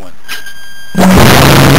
someone.